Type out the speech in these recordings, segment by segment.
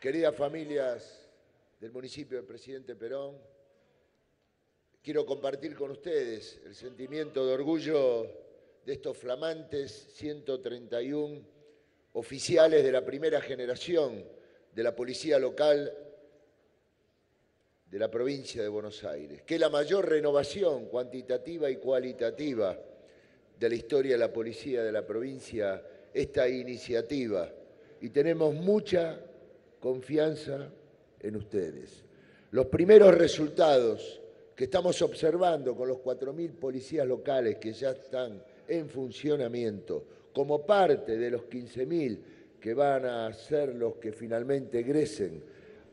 queridas familias del municipio de Presidente Perón, quiero compartir con ustedes el sentimiento de orgullo de estos flamantes 131 oficiales de la primera generación de la policía local de la provincia de Buenos Aires, que es la mayor renovación cuantitativa y cualitativa de la historia de la policía de la provincia, esta iniciativa. Y tenemos mucha confianza en ustedes. Los primeros resultados que estamos observando con los 4.000 policías locales que ya están en funcionamiento, como parte de los 15.000 que van a ser los que finalmente egresen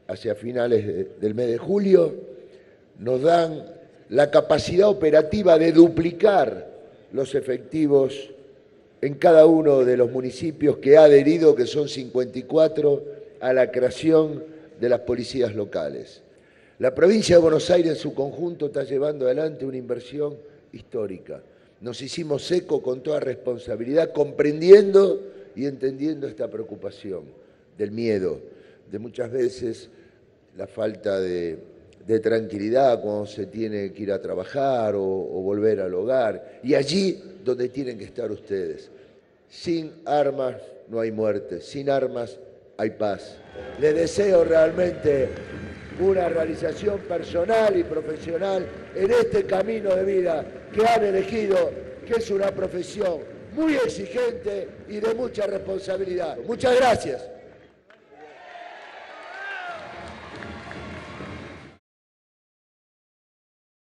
hacia finales del mes de julio, nos dan la capacidad operativa de duplicar los efectivos en cada uno de los municipios que ha adherido, que son 54, a la creación de las policías locales. La provincia de Buenos Aires en su conjunto está llevando adelante una inversión histórica. Nos hicimos eco con toda responsabilidad, comprendiendo y entendiendo esta preocupación del miedo, de muchas veces la falta de, tranquilidad cuando se tiene que ir a trabajar o, volver al hogar, y allí donde tienen que estar ustedes. Sin armas no hay muerte, sin armas hay paz. Les deseo realmente una realización personal y profesional en este camino de vida que han elegido, que es una profesión muy exigente y de mucha responsabilidad. Muchas gracias.